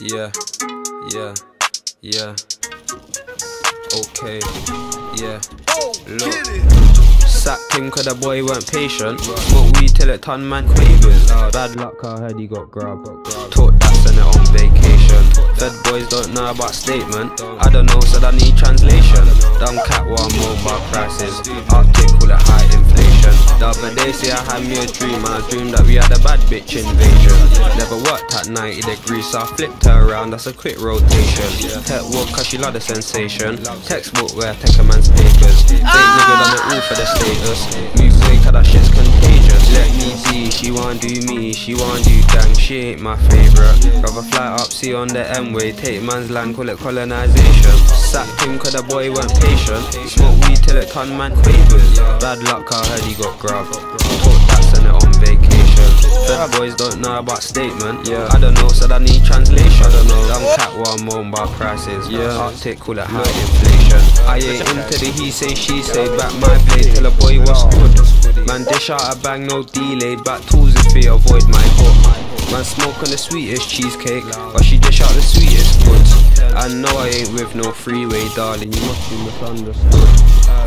Yeah, yeah, yeah. Okay, yeah. Look. Sacked him cause the boy weren't patient. But we till it turned man quavers. Bad luck, I heard he got grabbed. Taught that sent it on vacation. Fed boys don't know about statement. I don't know, said I need translation. Dumb cat one mobile prices. Arctic The other day, see, I had me a dream. I dreamed that we had a bad bitch invasion. Never worked at 90 degrees, so I flipped her around. That's a quick rotation. Tech walk, cause she love the sensation. Textbook where I take a man's papers. Fake nigga done it all for the status. Move away, cause that shit's contagious. Let she want do me, she want do gang. She ain't my favorite. Rather fly up, see on the M way. Take man's land, call it colonization. Sacked him cause the boy weren't patient. Smoke weed till it turned man quavers. Bad luck, I heard he got grabbed. Talk that sent it on vacation. Fed boys don't know about statement. Yeah. I don't know, said I need translation. I don't know. Dumb cat one moan by prices. Yeah. Arctic call it high inflation. I ain't into the he say she say. Back my blade till a boy was good. Man dish out a bang, no delay. Back tools if we avoid my hook. Man smoke on the sweetest cheesecake, but she dish out the sweetest goods. I know I ain't with no freeway, darling. You must be misunderstood.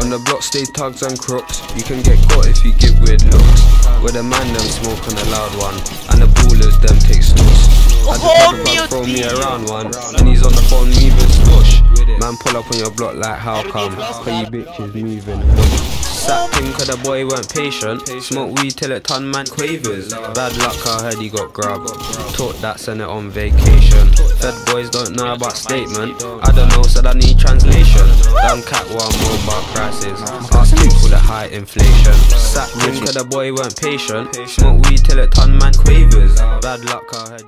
On the block stay tugs and crooks. You can get caught if you give weird looks. Where the man them smoke on the loud one, and the ballers them take snooze. Had the Oh, brother throw me around one, and he's on the phone moving swoosh. Man pull up on your block like how come? Cause you bitches moving. Sacked him cause the boy weren't patient. Smoke weed till it turned man quavers. Bad luck, I heard he got grabbed. Taught that sent it on vacation. Fed boys don't know about statement. I don't know, said I need translation. Dumb cat one more about prices. Arctic call it high inflation. Sacked him cause the boy weren't patient. Smoke weed till it turned man quavers. Bad luck, I heard he